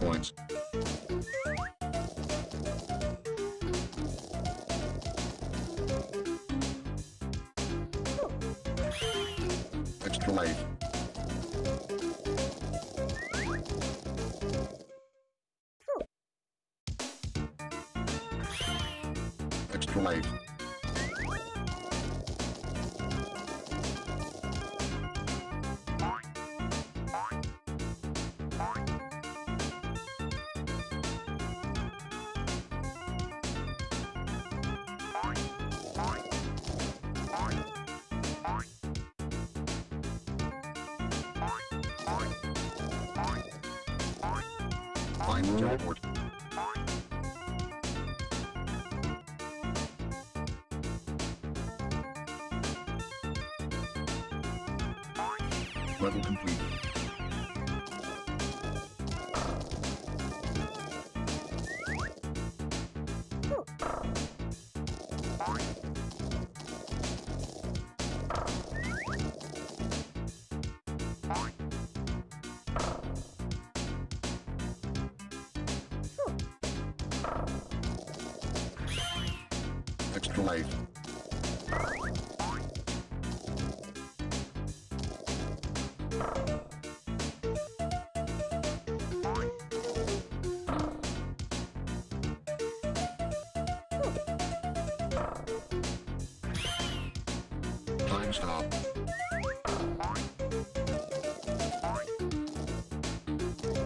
Points. Extra life. Extra life. Final teleport. Life. Time stop.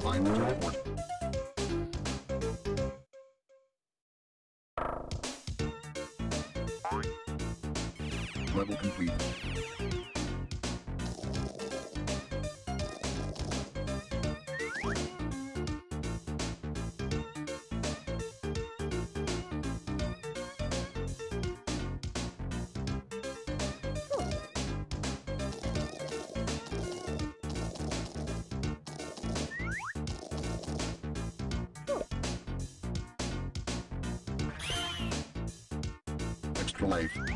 Final teleport. Level complete. Life.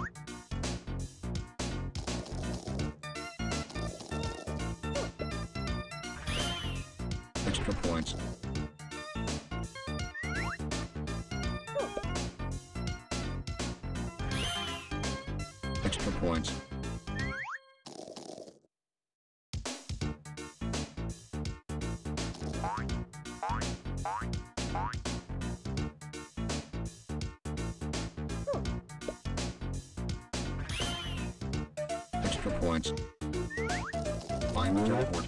Hmm. Extra points. Final teleport.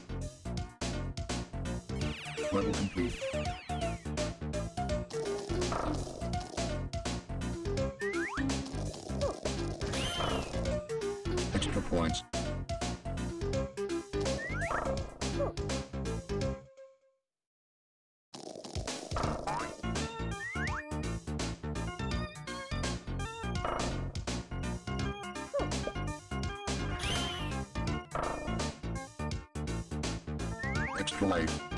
Level complete. Extra life.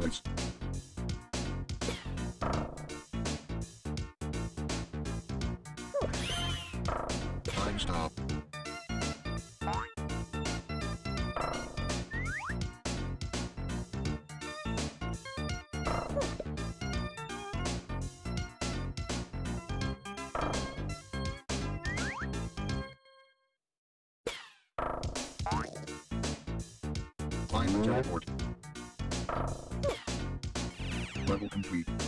Points. Time stop. Find the mm-hmm. teleport. Level complete.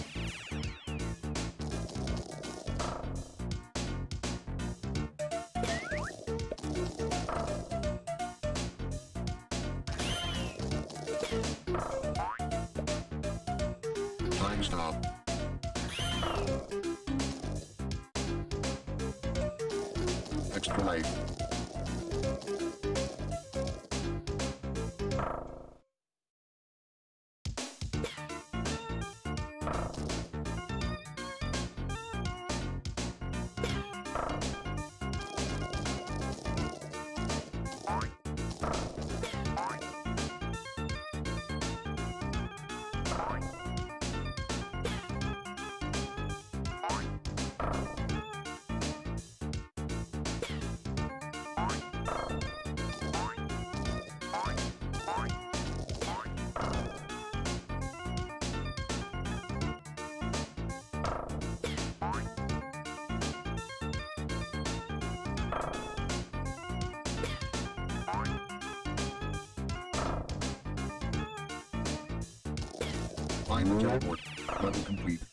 Find the teleport. Level complete.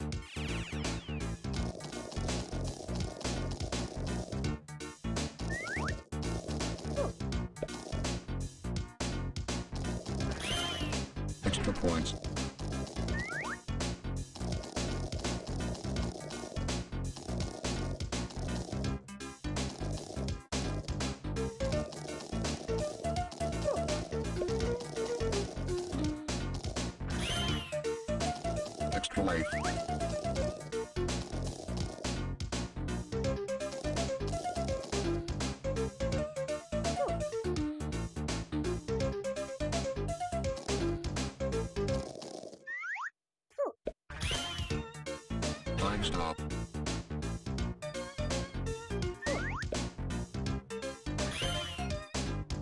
Life. Time stop.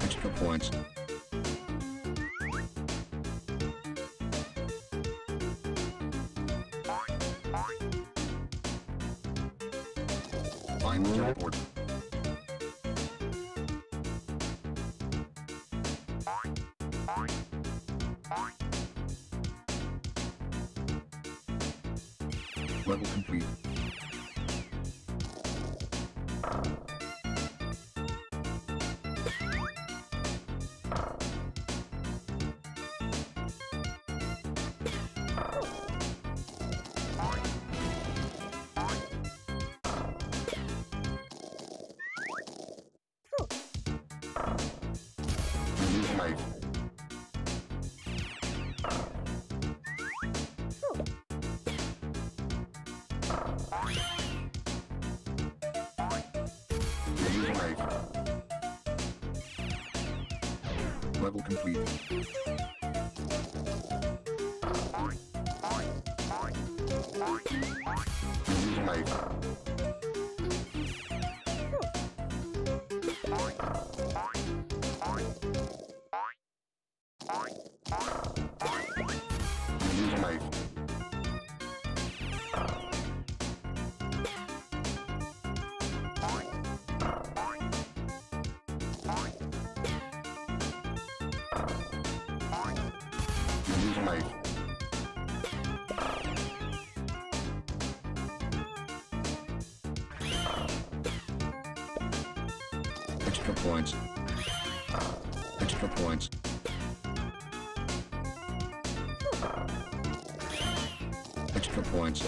Extra points. Level complete. Level complete. Remove Points. Uh, extra points. Extra points.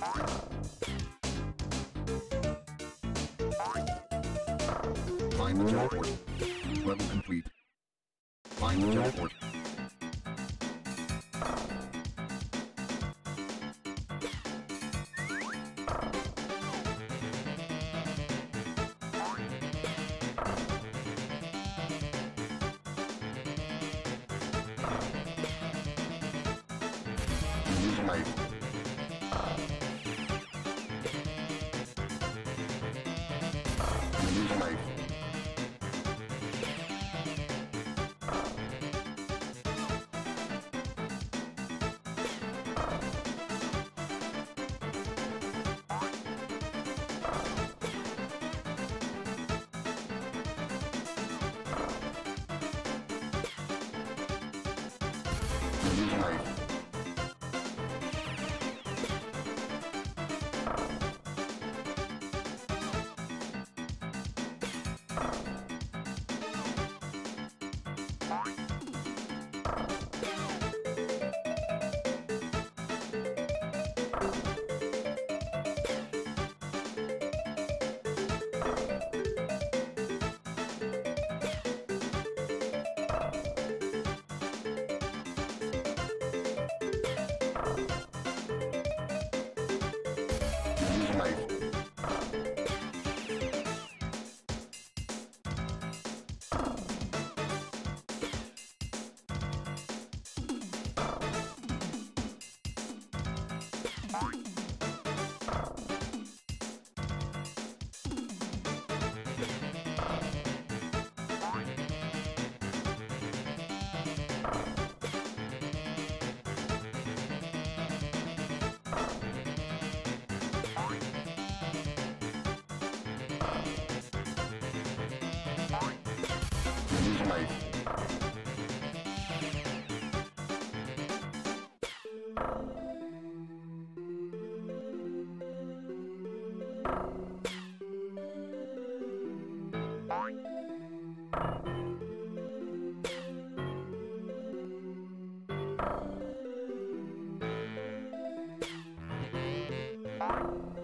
Find the teleport. Level complete. Find the teleport. life. Use 음.